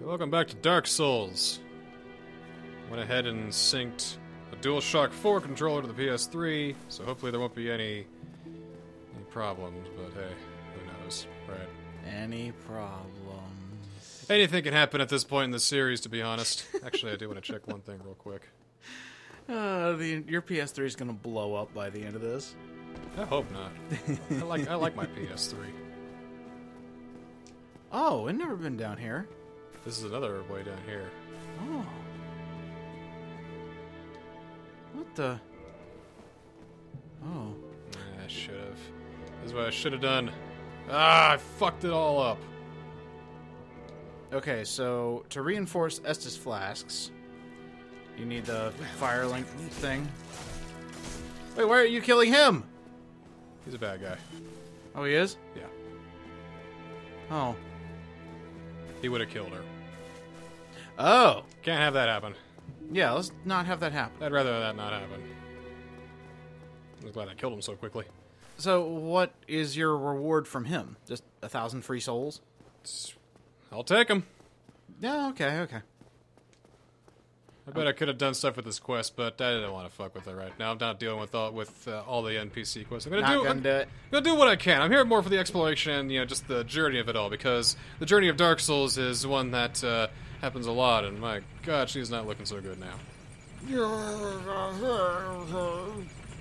Welcome back to Dark Souls. Went ahead and synced a DualShock 4 controller to the PS3, so hopefully there won't be any any problems. But hey, who knows, right? Any problems? Anything can happen at this point in the series, to be honest. Actually, I do want to check one thing real quick. Uh, the, your PS3 is gonna blow up by the end of this. I hope not. I like I like my PS3. Oh, I've never been down here. This is another way down here. Oh. What the? Oh. I should have. This is what I should have done. Ah, I fucked it all up. Okay, so to reinforce Estus flasks, you need the fire link thing. Wait, why are you killing him? He's a bad guy. Oh, he is? Yeah, Oh. He would have killed her. Oh. Can't have that happen. Yeah, let's not have that happen. I'd rather that not happen. I'm glad I killed him so quickly. So, what is your reward from him? Just a thousand free souls? I'll take him. Yeah, okay, okay. I bet I could have done stuff with this quest, but I didn't want to fuck with it right now. I'm not dealing with all, with uh, all the NPC quests. I'm gonna Not do. gonna I'm do it. gonna do what I can. I'm here more for the exploration and you know just the journey of it all because the journey of Dark Souls is one that uh, happens a lot, and my God, she's not looking so good now.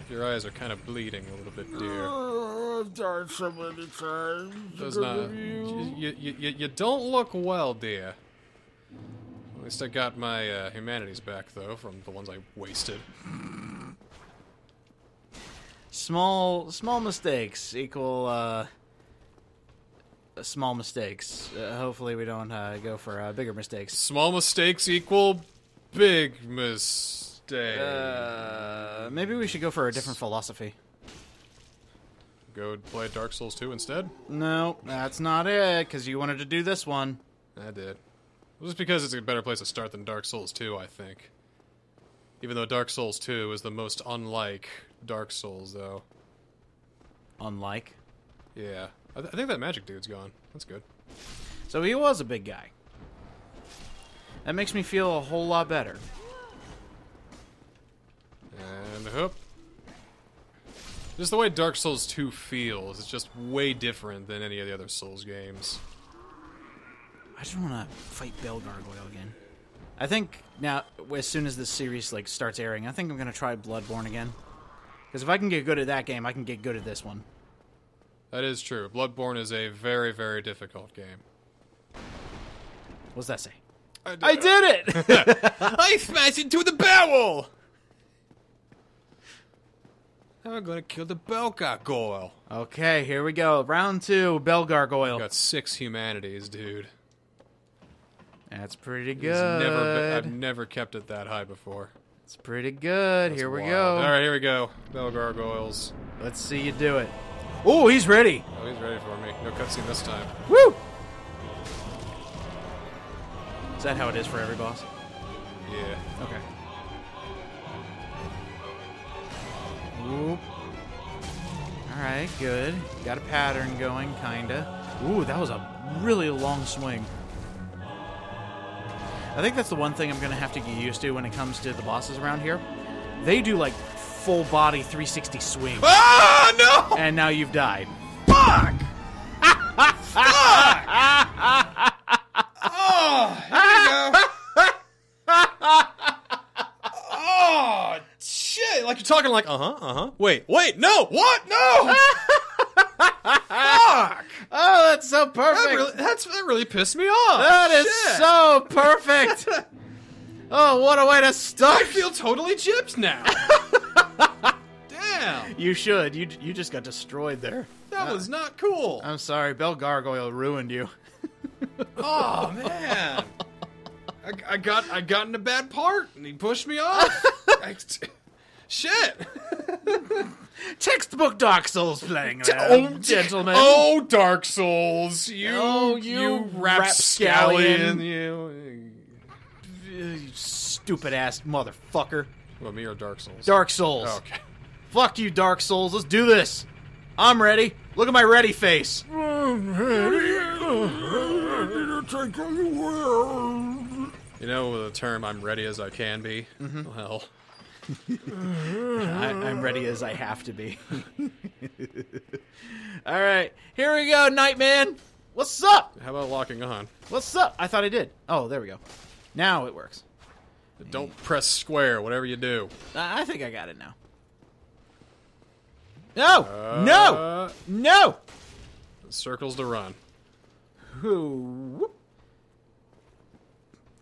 Your eyes are kind of bleeding a little bit, dear. I've died so many times. Does not. you. You, you, you, you don't look well, dear. At least I got my uh, humanities back, though, from the ones I wasted. Small, small mistakes equal, uh, small mistakes. Uh, hopefully, we don't uh, go for uh, bigger mistakes. Small mistakes equal big mistakes. Uh, maybe we should go for a different philosophy. Go play Dark Souls 2 instead? No, that's not it, because you wanted to do this one. I did. Just because it's a better place to start than Dark Souls 2, I think. Even though Dark Souls 2 is the most unlike Dark Souls, though. Unlike. Yeah. I, th- I think that magic dude's gone. That's good. So he was a big guy. That makes me feel a whole lot better. And hoop. Just the way Dark Souls 2 feels, it's just way different than any of the other Souls games. I just want to fight Bell Gargoyle again. I think now, as soon as this series like starts airing, I think I'm gonna try Bloodborne again. Because if I can get good at that game, I can get good at this one. That is true. Bloodborne is a very, very difficult game. What's that say? I did, I did it! I smashed into the barrel! I'm gonna kill the bell gargoyle. okay, here we go. Round two, Bell Gargoyle. Got six humanities, dude. That's pretty good. Never been, I've never kept it that high before. It's pretty good. That's here we wild. go. All right, here we go. Bell gargoyles. Let's see you do it. Oh, he's ready. Oh, he's ready for me. No cutscene this time. Woo! Is that how it is for every boss? Yeah. Okay. Whoop. Alright, good. Got a pattern going, kinda. Ooh, that was a really long swing. I think that's the one thing I'm gonna have to get used to when it comes to the bosses around here. They do like full body 360 swing. Ah no! and now you've died. Fuck! oh, here we go. oh shit! Like you're talking like uh huh, uh huh. Wait, wait, no, what? No! Fuck! That's so That perfect. really, that's that really pissed me off. that is Shit. so perfect. oh, what a way to start! I start. feel totally gypped now. Damn, You should. You you just got destroyed there. that uh, was not cool. I'm sorry, Bell Gargoyle ruined you. Oh man, I, I got I got in a bad part and he pushed me off. I- shit. Textbook Dark Souls playing Oh, gentlemen. Oh, Dark Souls, you Oh, you, you rapscallion, rapscallion. you. You stupid ass motherfucker. Well, me or Dark Souls? Dark Souls. Okay. Fuck you, Dark Souls. Let's do this. I'm ready. Look at my ready face. I'm ready to take anywhere. You know the term "I'm ready as I can be." Mm-hmm. Well, I, I'm ready as I have to be. All right, here we go, Nightman. What's up? how about locking on? What's up? I thought I did. Oh, there we go. Now it works. Don't press square, whatever you do. I think I got it now. No! no! Uh, No! circles to run. Who? whoop.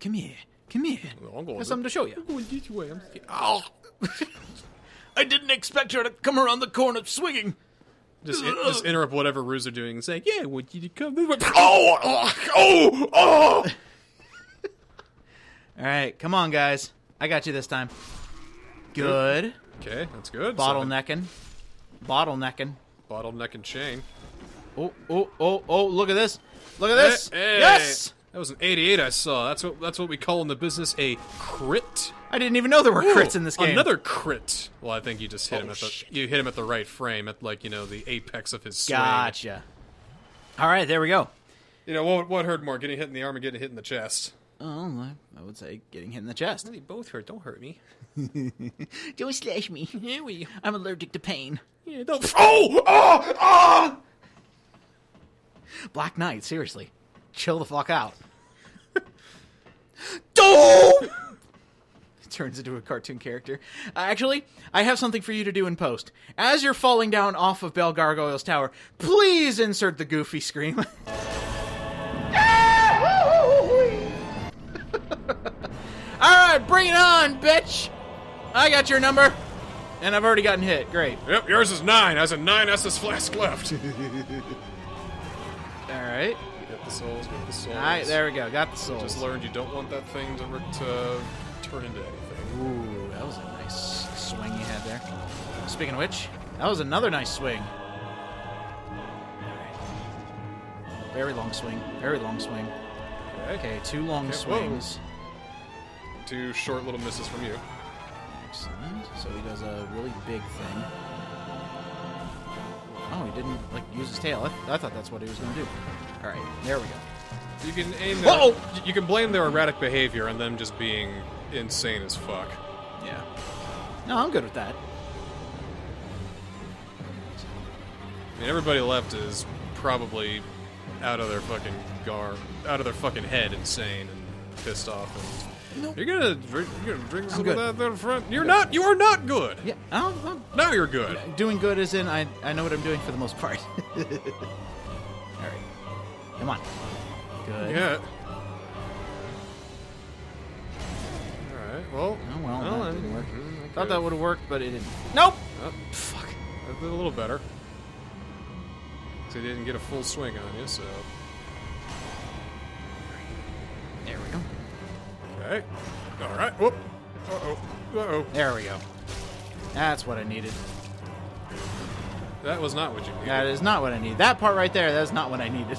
Come here. Come here. I'm going There's something to show you. going this way. I'm Oh! I didn't expect her to come around the corner swinging. Just, in, just interrupt whatever Ruse are doing and say, "Yeah, would you come this? Oh, oh, oh, oh. All right, come on, guys. I got you this time. Good. Okay, that's good. Bottlenecking. Bottlenecking. Bottleneck and chain. Oh, oh, oh, oh, look at this. Look at this. Hey, hey. Yes! That was an 88 I saw. That's what that's what we call in the business a crit. I didn't even know there were crits in this game. Another crit. Well, I think you just hit Oh, him at the shit. you hit him at the right frame at like you know the apex of his swing. Gotcha. All right, there we go. You know what? What hurt more, getting hit in the arm or getting hit in the chest? Oh, I I would say getting hit in the chest. They both hurt. Don't hurt me. Don't slash me. Yeah, we. I'm allergic to pain. Yeah, don't. Oh, oh, oh! Black Knight, seriously. Chill the fuck out. Don't! Turns into a cartoon character. Uh, actually, I have something for you to do in post. As you're falling down off of Bell Gargoyle's tower, please insert the goofy scream. Alright, bring it on, bitch! I got your number. And I've already gotten hit. Great. Yep, yours is nine. Has a nine Estus flask left. Alright. The souls. Get the souls. Alright, there we go. Got the souls. Just learned you don't want that thing to, to turn into anything. Ooh, that was a nice swing you had there. Speaking of which, that was another nice swing. Very long swing. Very long swing. Okay. Two long Okay, whoa. swings. Two short little misses from you. Excellent. So he does a really big thing. Oh, he didn't like use his tail. I, th- I thought that's what he was going to do. All right, there we go. You can aim. Their, Whoa! You can blame their erratic behavior on them just being insane as fuck. Yeah. No, I'm good with that. I mean, everybody left is probably out of their fucking gar, out of their fucking head, insane and pissed off. And Nope. you're gonna drink, you're gonna drink some of that there in front. You're not. You are not good. Yeah. Oh, well, Now you're good. doing good is in I I know what I'm doing for the most part. All right. Come on. Good. Yeah. All right. Well. Oh, well, that didn't work. mm, okay. Thought that would have worked, but it didn't. Nope. Oh, Fuck. that did a little better. So you didn't get a full swing on you, so. There we go. Okay. All right. Whoop. Uh oh. Uh oh. There we go. That's what I needed. That was not what you needed. That is not what I needed. That part right there, that's not what I needed.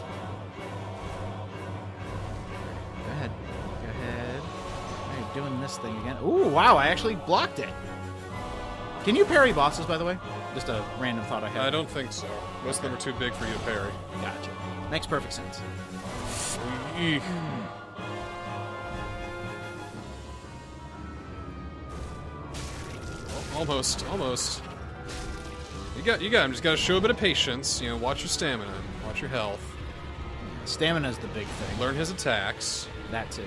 This thing again. Ooh, wow, I actually blocked it. Can you parry bosses, by the way? Just a random thought I had. I don't think so. Most of them are too big for you to parry. Gotcha. Makes perfect sense. Eek. Almost, almost. You got, you got him. Just got to show a bit of patience. You know, watch your stamina, watch your health, Stamina's the big thing. learn his attacks. That too.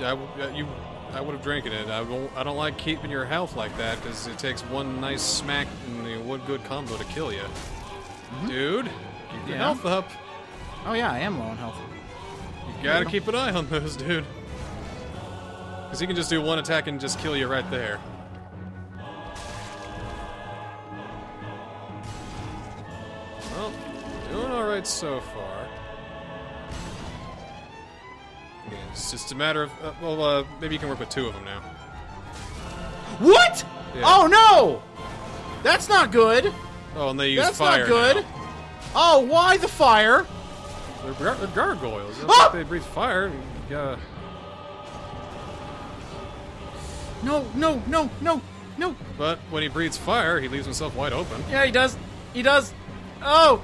I, I, uh, you, I would have drinking it. I don't, I don't like keeping your health like that because it takes one nice smack and one good combo to kill you. Mm-hmm. Dude, keep your Yeah. health up. Oh yeah, I am low on health. You gotta keep an eye on those, dude. Because he can just do one attack and just kill you right there. Well, doing alright so far. It's just a matter of. Uh, well, uh, maybe you can work with two of them now. What? Yeah. Oh no! That's not good. Oh, and they use That's fire. not good. now. Oh, why the fire? They're, gar- they're gargoyles. Ah! they breathe fire. Uh, No, no, no, no, no. but when he breathes fire, he leaves himself wide open. Yeah, he does. He does. Oh,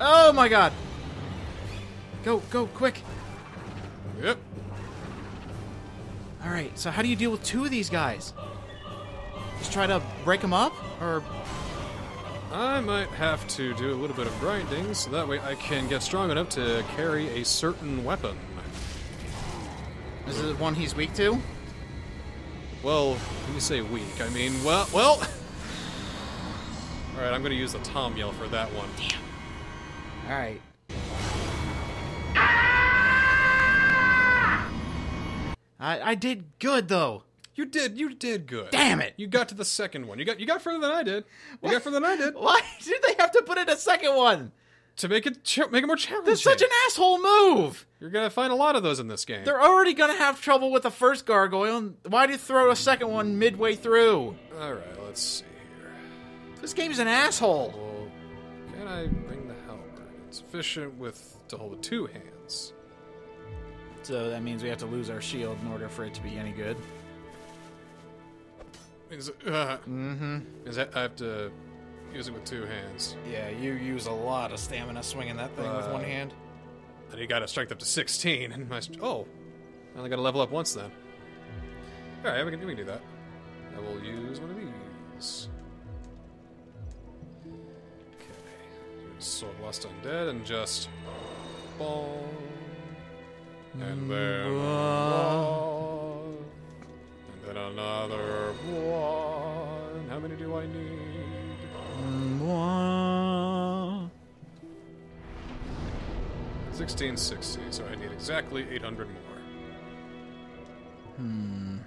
Oh my god! Go, go, quick! Yep. Alright, so how do you deal with two of these guys? Just try to break them up? Or. I might have to do a little bit of grinding so that way I can get strong enough to carry a certain weapon. Is it one he's weak to? Well, when you say weak, I mean, well, well. Alright, I'm gonna use the Tom yell for that one. Damn. Alright. I, I did good though. You did, you did good. Damn it. You got to the second one. You got, you got further than I did. You got further than I did. Why did they have to put in a second one? To make it, ch- make it more challenging. That's such an asshole move. You're gonna find a lot of those in this game. They're already gonna have trouble with the first gargoyle. and Why do you throw a second one midway through? All right, let's see here. This game's an asshole. Well, can I bring the halberd? It's sufficient with to hold with two hands. So that means we have to lose our shield in order for it to be any good. Is it, uh, mm-hmm. Is that I have to use it with two hands? Yeah, you use a lot of stamina swinging that thing with one hand. Then you got to strength up to sixteen, and my oh, I only got to level up once then. All right, we can, we can do that. I will use one of these. Okay, Sword Lust Undead and just bong, and then one, and then another one. How many do I need? One. 1660, so I need exactly 800 more. Hmm.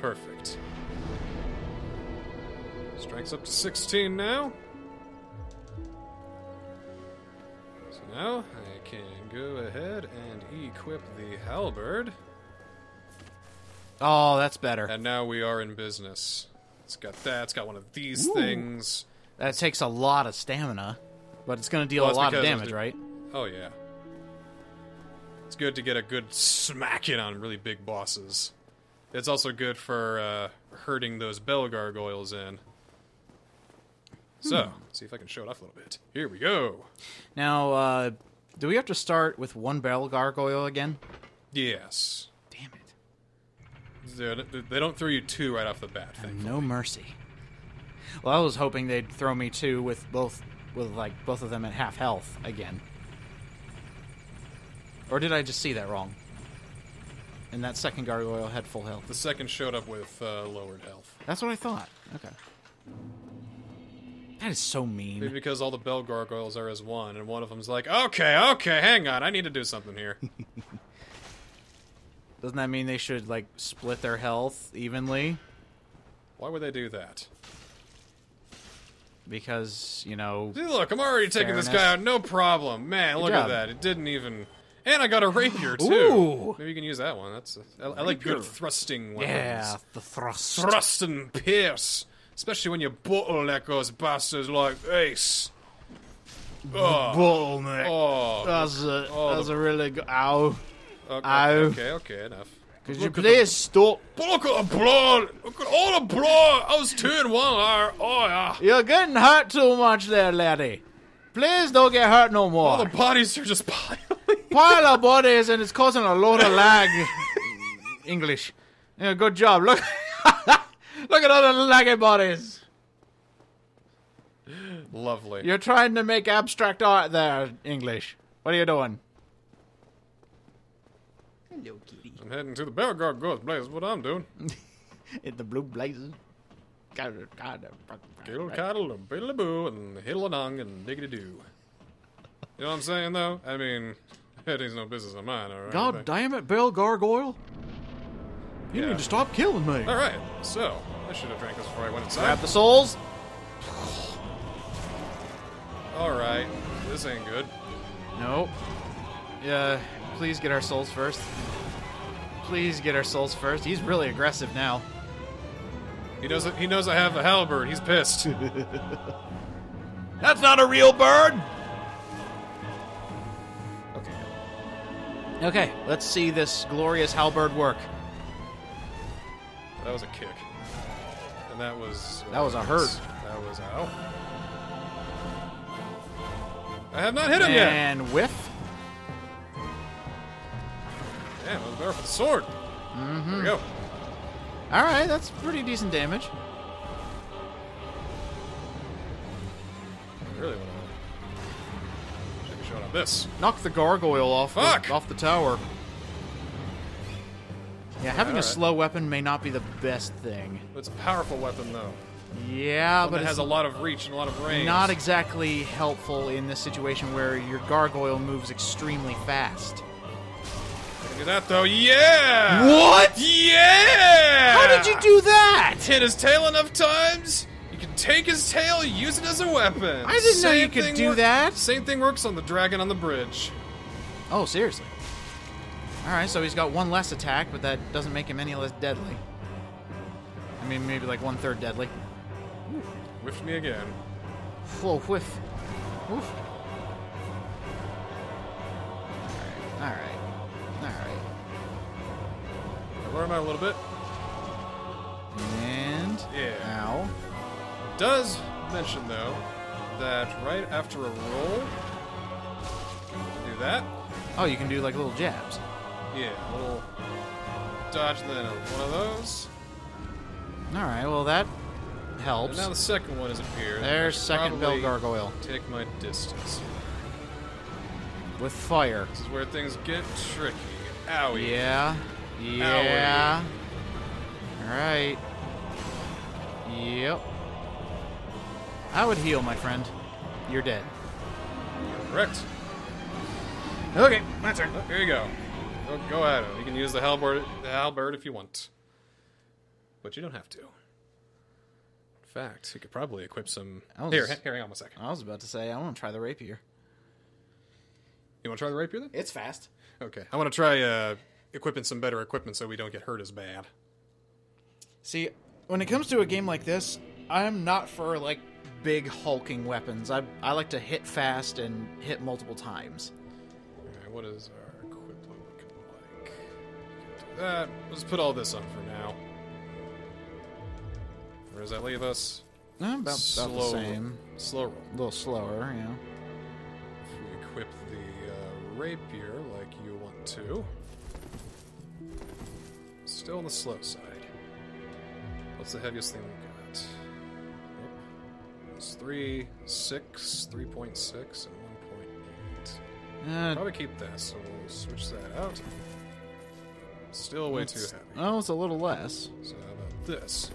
Perfect. Strength's up to 16 now. Go ahead and equip the halberd. oh, that's better. And now we are in business. It's got that, it's got one of these things. That takes a lot of stamina, but it's gonna deal Well, a lot of damage, right? Oh, yeah. It's good to get a good smacking on really big bosses. It's also good for uh, hurting those bell gargoyles in. So, see if I can show it off a little bit. Here we go. Now, uh, do we have to start with one bell gargoyle again? Yes. Damn it. They they don't throw you two right off the bat. No mercy. Well, I was hoping they'd throw me two with both, with like both of them at half health again. Or did I just see that wrong? And that second gargoyle had full health. The second showed up with uh, lowered health. That's what I thought. Okay. That is so mean. Maybe because all the bell gargoyles are as one, and one of them's like, okay, okay, hang on, I need to do something here. Doesn't that mean they should like split their health evenly? Why would they do that? Because you know, See, look, I'm already taking this guy out, no problem. Man, look job. at that. It didn't even. And I got a rapier too. Ooh. Maybe you can use that one. That's I I like good thrusting weapons. yeah, the thrust. Thrust and pierce, especially when you bottleneck those bastards like Ace. Oh, Bottleneck. oh, That's a Oh, that's the- a really good. Ow! okay, ow. okay, okay, enough. Could you Look please stop? the, look at the blood! Look at all the blood! I was two and one. there. Oh yeah. You're getting hurt too much there, laddie. Please don't get hurt no more. All the bodies are just piling. Pile of bodies and it's causing a lot of lag. English. Yeah, good job. Look, look at all the laggy bodies. Lovely. You're trying to make abstract art there, English. What are you doing? Hello, kitty. I'm heading to the Bear Gargoyles place. What I'm doing. In the blue blazes. God, God, Kill cattle and biddle boo and hiddle dong and diggity doo. You know what I'm saying though? I mean, it ain't no business of mine, alright? God damn it, Bill Gargoyle. You Yeah. need to stop killing me. Alright, so, I should have drank this before I went inside. Grab the souls. Alright, this ain't good. Nope. Yeah, please get our souls first. Please get our souls first. He's really aggressive now. He knows he knows I have a halberd. He's pissed. That's not a real bird. Okay. Okay, let's see this glorious halberd work. that was a kick. And that was. That was a hurt. That was ow. I have not hit him yet. and whiff. Damn, I was better for the sword. Mm-hmm. There we go. All right, that's pretty decent damage. I really want to take a shot on this. Knock the gargoyle off Fuck! The, off the tower. Yeah, having a slow weapon may not be the best thing. It's a powerful weapon, though. Yeah, One but it has a lot of reach and a lot of range. not exactly helpful in this situation where your gargoyle moves extremely fast. Can do that, though. Yeah! What? Yeah! How did you do that? Hit his tail enough times. You can take his tail, use it as a weapon. I didn't know you could do that. Same thing works on the dragon on the bridge. Oh, seriously. All right, so he's got one less attack, but that doesn't make him any less deadly. I mean, maybe like one third deadly. Whiffed me again. Whoa, whiff. Oof. All right, all right, I learned out a little bit. And Yeah. ow. Does mention though that right after a roll, do that. Oh, you can do like little jabs. Yeah, a little dodge, and then one of those. All right, well that And helps. now the second one has appeared. There's second bell gargoyle Take my distance. with fire. This is where things get tricky. Owie. Yeah. Yeah. All right. Yep. I would heal, my friend. You're dead. Correct. Okay, my turn. Oh, here you go. Go, go at it. You can use the halberd, the halberd if you want, but you don't have to. In fact, you could probably equip some. Was- Here, here, hang on a second. I was about to say I want to try the rapier. You want to try the rapier then? It's fast. Okay. I want to try uh, equipping some better equipment so we don't get hurt as bad. See, when it comes to a game like this, I'm not for like big hulking weapons. I I like to hit fast and hit multiple times. Alright, what is That. Let's put all this on for now. Where does that leave us? About, about the Slow- same. Slow roll. A little slower, yeah. If we equip the uh, rapier like you want to. Still on the slow side. What's the heaviest thing we got? It's 3, 6, 3.6, and 1.8. Uh, Probably keep that, so we'll switch that out. Still way too heavy. Oh, it's a little less. So how about this?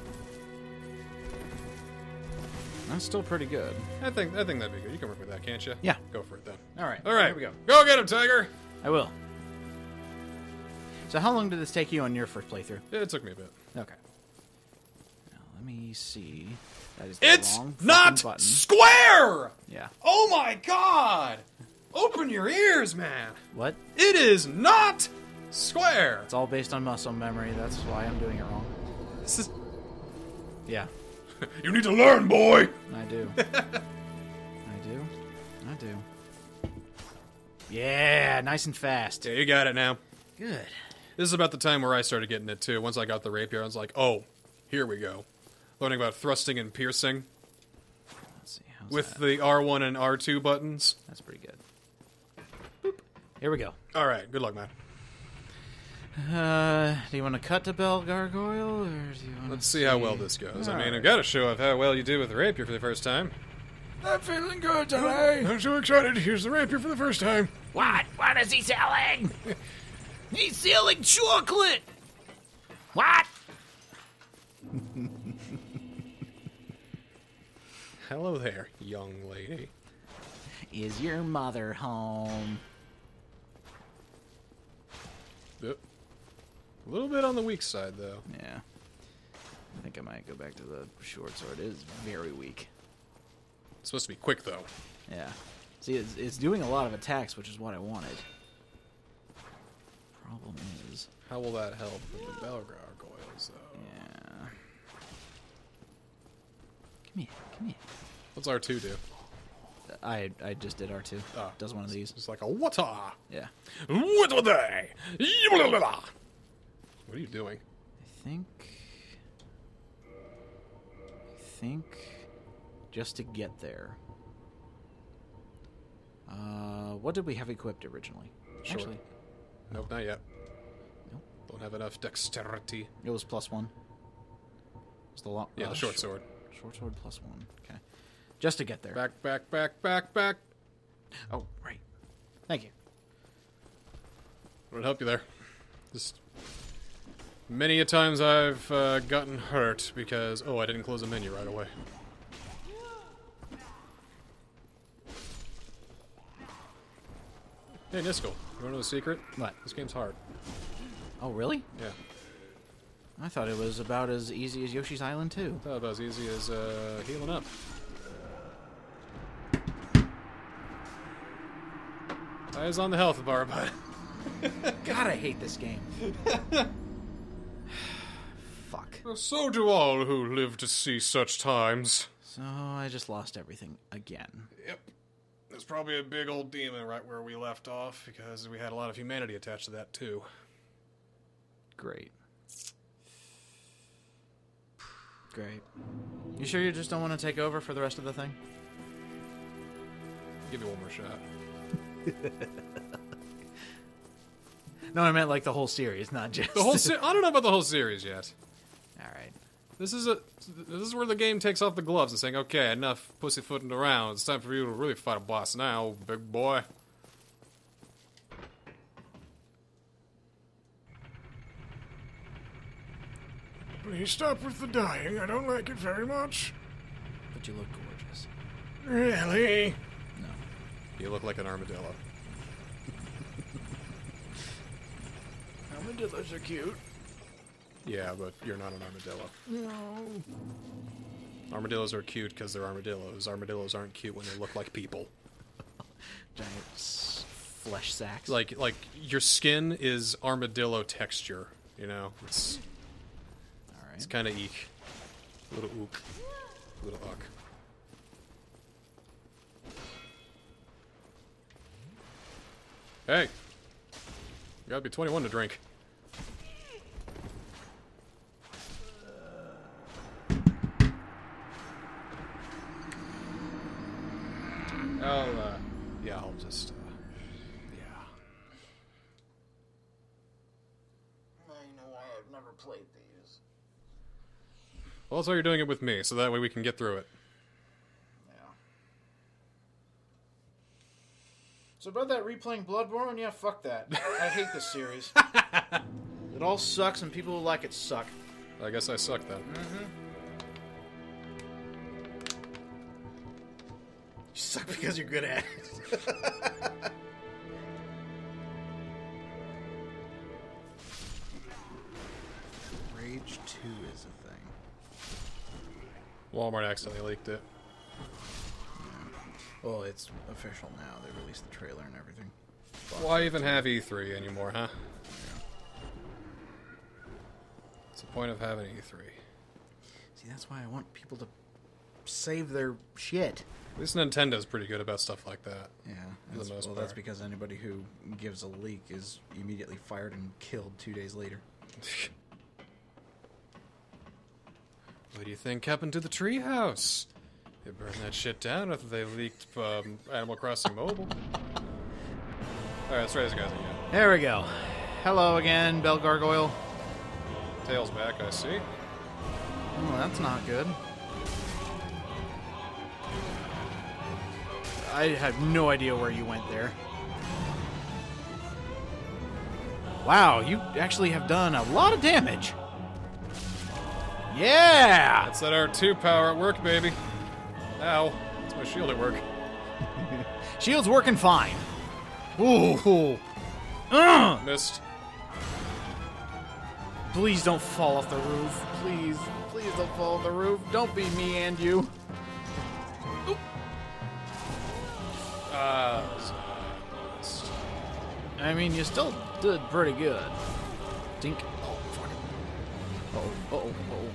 That's still pretty good. I think I think that'd be good. You can work with that, can't you? Yeah. Go for it then. All right. All right, Here we go. Go get him, Tiger. I will. So, how long did this take you on your first playthrough? Yeah, it took me a bit. Okay. Now, let me see. That is It's not button. square. Yeah. Oh my god! Open your ears, man. What? It is not square. It's all based on muscle memory. That's why I'm doing it wrong. This is. Yeah, You need to learn, boy. I do. I do. I do. Yeah, nice and fast. Yeah, you got it now. Good. This is about the time where I started getting it too. Once I got the rapier, I was like, "Oh, here we go." Learning about thrusting and piercing Let's see. With that? the R1 and R2 buttons. That's pretty good. Boop. Here we go. All right, good luck, man. Uh, do you want to cut to Bell Gargoyle, or do you want Let's see how well this goes. I mean, Alright. I've got to show off how well you do with the rapier for the first time. I'm feeling good today. I'm so excited Here's the rapier for the first time. What? What is he selling? He's selling chocolate. What? Hello there, young lady. Is your mother home? Yep. A little bit on the weak side, though. Yeah. I think I might go back to the short sword. It is very weak. It's supposed to be quick, though. Yeah. See, it's, it's doing a lot of attacks, which is what I wanted. Problem is, How will that help with the bell gargoyles, though? yeah. Come here, come here. What's R2 do? I I just did R2. Ah, Does one of these. It's like a water. Yeah. What are they? What are you doing? I think. I think just to get there. Uh, what did we have equipped originally? Sure. Actually, Nope, not yet. Nope. Don't have enough dexterity. it was plus one. It's the long. Yeah, uh, the short sh- sword. Short sword plus one. Okay, just to get there. Back, back, back, back, back. Oh, right. Thank you. Would help you there. Just many a times I've uh, gotten hurt because oh I didn't close the menu right away. Hey Niskel, you wanna know a secret? What? This game's hard. Oh, really? Yeah, I thought it was about as easy as Yoshi's Island too. thought about as easy as uh, healing up. Eyes on the health bar, bud. God, I hate this game. Fuck. So do all who live to see such times. So I just lost everything again. Yep. There's probably a big old demon right where we left off because we had a lot of humanity attached to that too. Great. Great. You sure you just don't want to take over for the rest of the thing? Give you one more shot. No, I meant like the whole series, not just The whole se- I don't know about the whole series yet. All right. This is a this is where the game takes off the gloves and saying, "Okay, enough pussyfooting around. It's time for you to really fight a boss now, big boy." Please stop with the dying. I don't like it very much. But you look gorgeous. Really? No. You look like an armadillo. Armadillos are cute. Yeah, but you're not an armadillo. No. Armadillos are cute because they're armadillos. Armadillos aren't cute when they look like people. Giant flesh sacks. Like like your skin is armadillo texture. You know, it's All right. it's kind of eek, a little ook, a little uck. Hey, you gotta be 21 to drink. I'll, uh, yeah, I'll just, uh, yeah. I know why I've never played these. Well, that's why you're doing it with me, so that way we can get through it. Yeah. So about that replaying Bloodborne, yeah, fuck that. I hate this series. it all sucks, and people who like it suck. I guess I suck then. You suck because you're good at it. Rage 2 is a thing. Walmart accidentally leaked it. Well, it's official now. They released the trailer and everything. Why even have E3 anymore, huh? What's the point of having E E3? See, that's why I want people to save their shit. At least Nintendo's pretty good about stuff like that. Yeah, the that's, most well, that's because anybody who gives a leak is immediately fired and killed two days later. What do you think happened to the treehouse? They burned that shit down after they leaked um, Animal Crossing Mobile. Alright, let's try this guys again. There we go. Hello again, Bell Gargoyle. Tails back, I see. Oh, that's not good. I have no idea where you went there. Wow, you actually have done a lot of damage. Yeah! That's that R2 power at work, baby. Ow. That's my shield at work. Shield's working fine. Ooh. Ugh. Missed. Please don't fall off the roof. Please. Please don't fall off the roof. Don't be me and you. Ah. I mean, you still did pretty good. Dink. Oh, fuck. Uh-oh, uh-oh, uh-oh.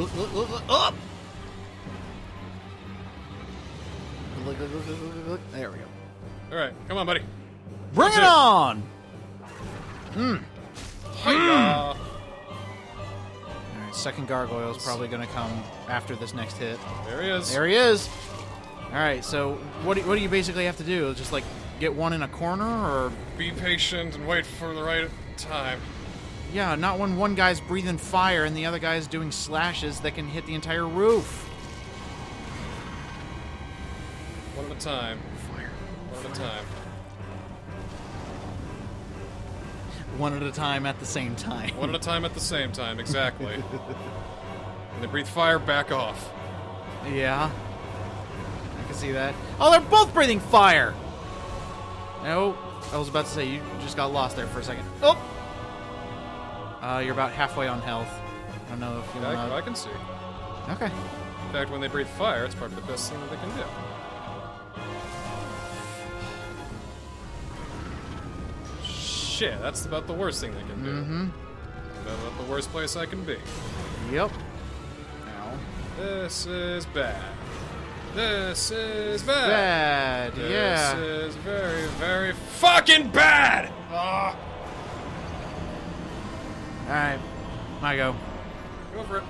Look, look, look, look, up! Look, look, look, look, look, look. There we go. Alright, come on, buddy. Bring That's it it. on! Hmm. Alright, Alright, second gargoyle is probably going to come after this next hit. There he is. There he is. All right, so what do, what do you basically have to do? Just like get one in a corner, or Be patient and wait for the right time. yeah, not when one guy's breathing fire and the other guy's doing slashes that can hit the entire roof. One at a time. Fire. One at a time. One at a time at the same time. One at a time at the same time, exactly. and they breathe fire, back off. Yeah. See that. Oh, they're both breathing fire! No. I was about to say, you just got lost there for a second. Oh! Uh, you're about halfway on health. I don't know if you I, I can see. Okay. In fact, when they breathe fire, it's probably the best thing that they can do. Shit, that's about the worst thing they can do. Mm-hmm. About the worst place I can be. Yep. Ow. This is bad. This is bad. Bad, This yeah. is very, very fucking bad! Alright. I go. go for it.